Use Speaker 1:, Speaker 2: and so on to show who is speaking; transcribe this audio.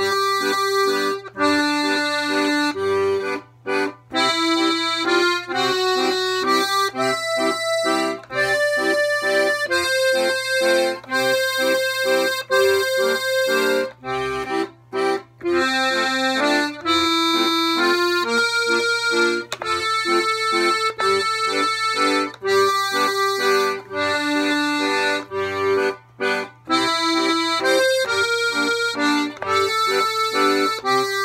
Speaker 1: Thank you. Peace.